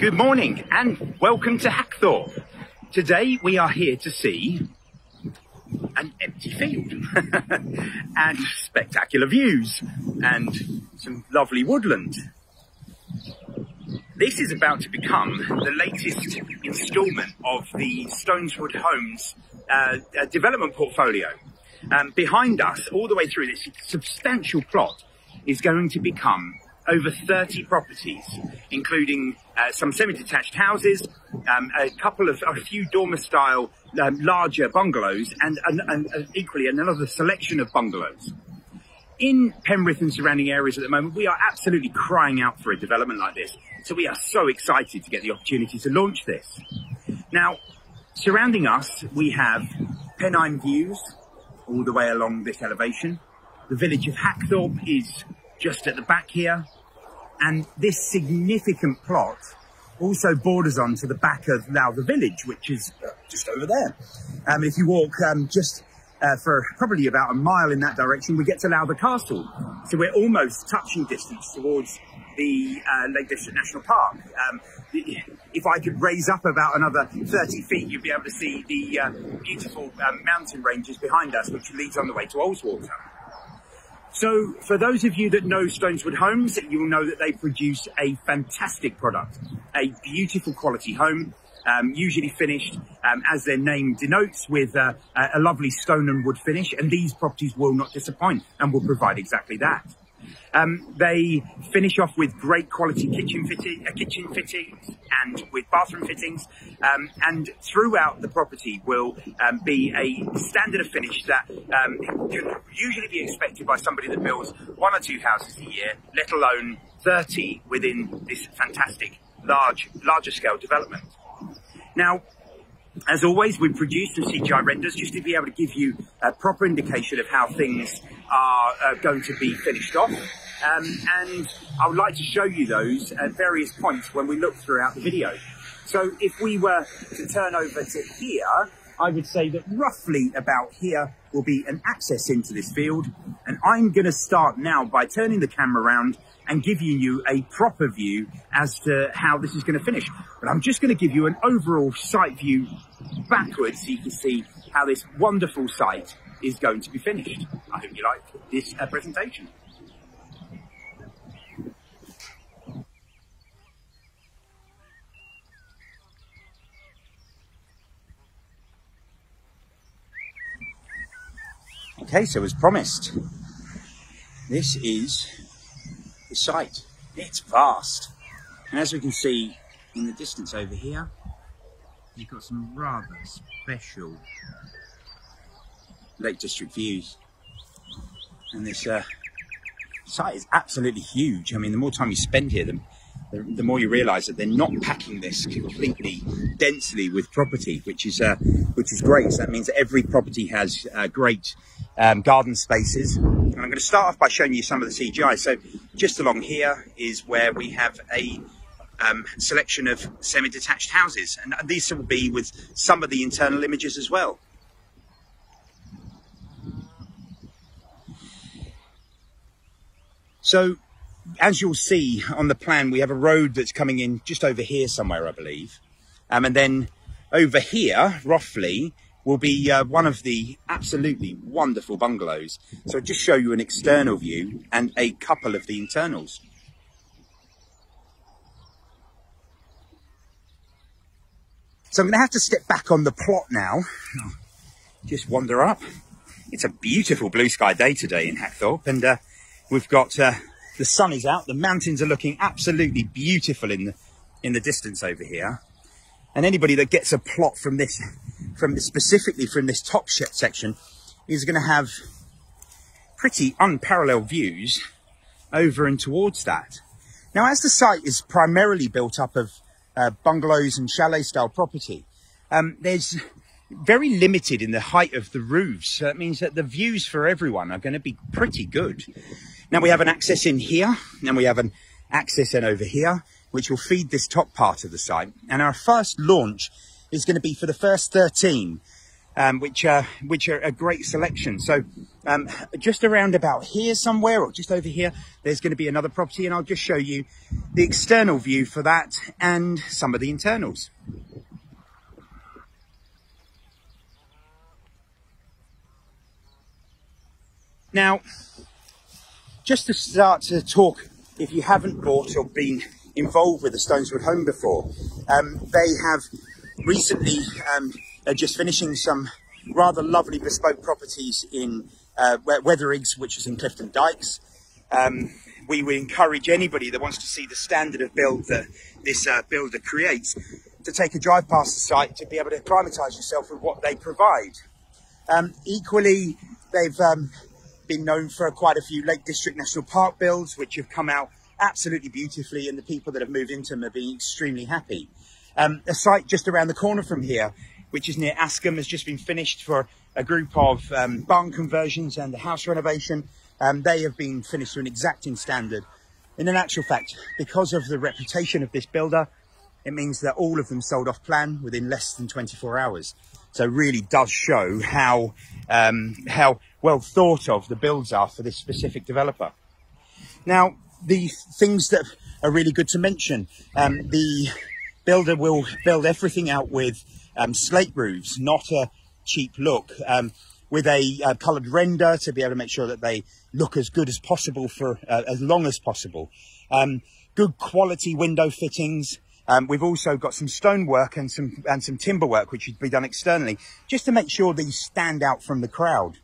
Good morning and welcome to Hackthorpe. Today we are here to see an empty field and spectacular views and some lovely woodland. This is about to become the latest instalment of the Stoneswood Homes uh, uh, development portfolio. Um, behind us, all the way through this substantial plot, is going to become over 30 properties, including uh, some semi-detached houses, um, a couple of, a few dormer-style um, larger bungalows, and, and, and equally another selection of bungalows. In Penrith and surrounding areas at the moment, we are absolutely crying out for a development like this. So we are so excited to get the opportunity to launch this. Now, surrounding us, we have Pennine views all the way along this elevation. The village of Hackthorpe is just at the back here. And this significant plot also borders on to the back of Lowther Village, which is just over there. Um, if you walk um, just uh, for probably about a mile in that direction, we get to Lowther Castle. So we're almost touching distance towards the uh, Lake District National Park. Um, if I could raise up about another 30 feet, you'd be able to see the uh, beautiful um, mountain ranges behind us, which leads on the way to Ullswater. So for those of you that know Stoneswood Homes, you'll know that they produce a fantastic product, a beautiful quality home, um, usually finished, um, as their name denotes, with uh, a lovely stone and wood finish. And these properties will not disappoint and will provide exactly that. Um, they finish off with great quality kitchen fitting, uh, kitchen fittings and with bathroom fittings. Um, and throughout the property will um, be a standard of finish that um, can usually be expected by somebody that builds one or two houses a year, let alone 30 within this fantastic large, larger scale development. Now, as always, we produce some CGI renders just to be able to give you a proper indication of how things are uh, going to be finished off. Um, and I would like to show you those at various points when we look throughout the video. So if we were to turn over to here, I would say that roughly about here will be an access into this field. And I'm going to start now by turning the camera around and giving you a proper view as to how this is going to finish. But I'm just going to give you an overall site view backwards so you can see how this wonderful site is going to be finished. I hope you like this uh, presentation. Okay, so as promised, this is the site. It's vast. And as we can see in the distance over here, you've got some rather special Lake District views. And this uh, site is absolutely huge. I mean, the more time you spend here, the, the, the more you realise that they're not packing this completely densely with property, which is uh, which is great. So that means that every property has uh, great um, garden spaces. And I'm going to start off by showing you some of the CGI. So just along here is where we have a um, selection of semi-detached houses, and these will be with some of the internal images as well. So as you'll see on the plan, we have a road that's coming in just over here somewhere, I believe. Um, and then over here, roughly, will be uh, one of the absolutely wonderful bungalows. So I'll just show you an external view and a couple of the internals. So I'm going to have to step back on the plot now. Just wander up. It's a beautiful blue sky day today in Hackthorpe and uh, We've got uh, the sun is out. The mountains are looking absolutely beautiful in the in the distance over here. And anybody that gets a plot from this, from specifically from this top section, is going to have pretty unparalleled views over and towards that. Now, as the site is primarily built up of uh, bungalows and chalet style property, um, there's very limited in the height of the roofs. So that means that the views for everyone are going to be pretty good. Now we have an access in here, and we have an access in over here, which will feed this top part of the site. And our first launch is going to be for the first 13 um, which are which are a great selection. So um, just around about here somewhere, or just over here, there's going to be another property, and I'll just show you the external view for that and some of the internals. Now, just to start to talk, if you haven't bought or been involved with the Stoneswood home before, um, they have recently um, are just finishing some rather lovely bespoke properties in uh, which is in Clifton Dykes. Um, we would encourage anybody that wants to see the standard of build that this uh, builder creates to take a drive past the site to be able to acclimatise yourself with what they provide. Um, equally, they've um, been known for quite a few Lake District National Park builds, which have come out absolutely beautifully, and the people that have moved into them have been extremely happy. Um, a site just around the corner from here, which is near Askham, has just been finished for a group of um, barn conversions and a house renovation. Um, they have been finished to an exacting standard. In an actual fact, because of the reputation of this builder, it means that all of them sold off plan within less than 24 hours. So really does show how um, how well thought of the builds are for this specific developer. Now, the things that are really good to mention, um, the builder will build everything out with um, slate roofs, not a cheap look, um, with a coloured render to be able to make sure that they look as good as possible for uh, as long as possible. Um, good quality window fittings, um, we've also got some stonework and some and some timber work which should be done externally, just to make sure these stand out from the crowd.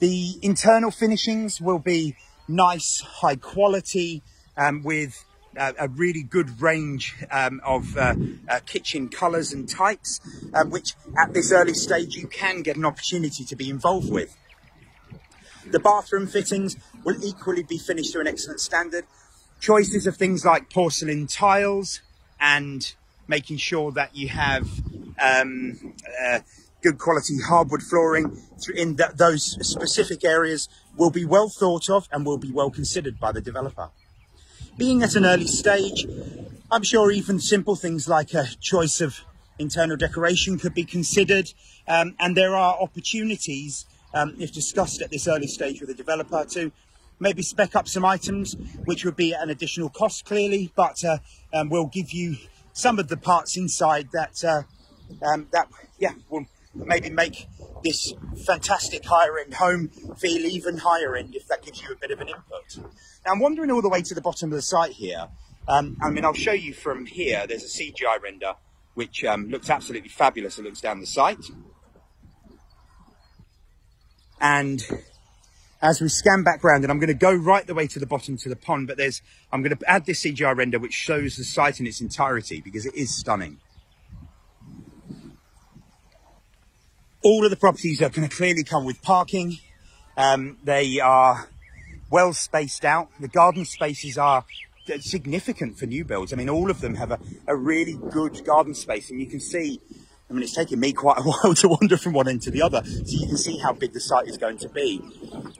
The internal finishings will be nice, high quality, um, with uh, a really good range um, of uh, uh, kitchen colours and types, um, which at this early stage you can get an opportunity to be involved with. The bathroom fittings will equally be finished to an excellent standard. Choices of things like porcelain tiles, and making sure that you have um, uh, good quality hardwood flooring in th those specific areas will be well thought of and will be well considered by the developer. Being at an early stage, I'm sure even simple things like a choice of internal decoration could be considered um, and there are opportunities um, if discussed at this early stage with the developer to maybe spec up some items, which would be an additional cost clearly, but uh, um, will give you some of the parts inside that, uh, um, that yeah, will maybe make this fantastic higher end home feel even higher end if that gives you a bit of an input. Now I'm wandering all the way to the bottom of the site here. Um, I mean, I'll show you from here. There's a CGI render which um, looks absolutely fabulous. It looks down the site. And as we scan back round, and I'm going to go right the way to the bottom to the pond, but there's, I'm going to add this CGI render which shows the site in its entirety because it is stunning. All of the properties are going to clearly come with parking. Um, they are well spaced out. The garden spaces are significant for new builds. I mean, all of them have a, a really good garden space and you can see I mean, it's taken me quite a while to wander from one end to the other, so you can see how big the site is going to be.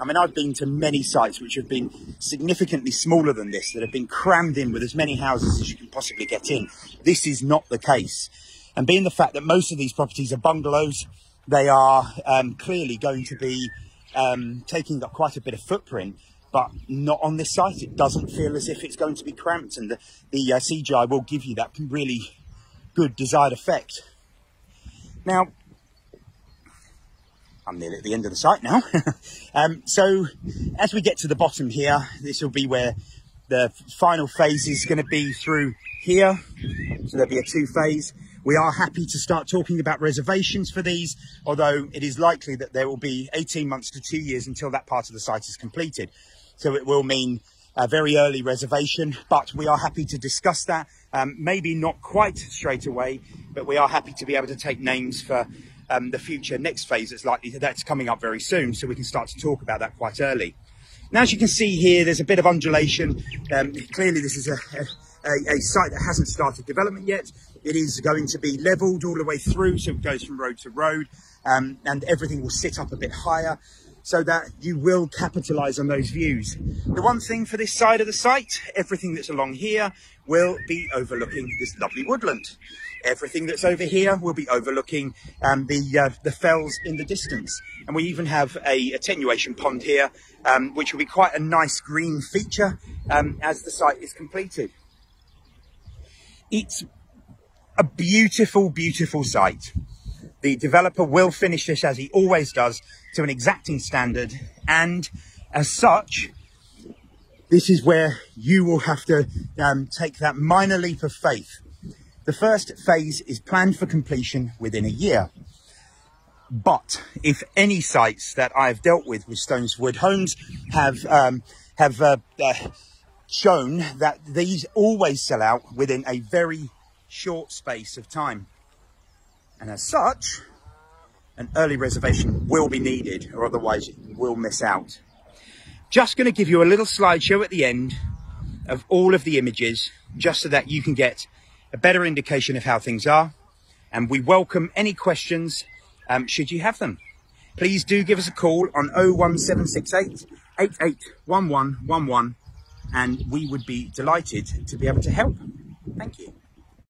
I mean, I've been to many sites which have been significantly smaller than this, that have been crammed in with as many houses as you can possibly get in. This is not the case. And being the fact that most of these properties are bungalows, they are um, clearly going to be um, taking up quite a bit of footprint, but not on this site. It doesn't feel as if it's going to be cramped, and the, the uh, CGI will give you that really good desired effect. Now, I'm nearly at the end of the site now. um, so as we get to the bottom here, this will be where the final phase is going to be through here. So there'll be a two phase. We are happy to start talking about reservations for these, although it is likely that there will be 18 months to two years until that part of the site is completed. So it will mean a very early reservation, but we are happy to discuss that. Um, maybe not quite straight away, but we are happy to be able to take names for um, the future next phase that's likely that's coming up very soon, so we can start to talk about that quite early. Now, as you can see here, there's a bit of undulation. Um, clearly, this is a, a, a, site that hasn't started development yet. It is going to be levelled all the way through, so it goes from road to road, um, and everything will sit up a bit higher so that you will capitalize on those views. The one thing for this side of the site, everything that's along here will be overlooking this lovely woodland. Everything that's over here will be overlooking um, the uh, the fells in the distance, and we even have a attenuation pond here, um, which will be quite a nice green feature um, as the site is completed. It's a beautiful, beautiful site. The developer will finish this as he always does to an exacting standard, and as such, this is where you will have to um, take that minor leap of faith the first phase is planned for completion within a year. But if any sites that I've dealt with with Stoneswood Homes have um, have uh, uh, shown that these always sell out within a very short space of time. And as such, an early reservation will be needed or otherwise you will miss out. Just going to give you a little slideshow at the end of all of the images just so that you can get a better indication of how things are. And we welcome any questions um, should you have them. Please do give us a call on 01768 881111 and we would be delighted to be able to help. Thank you.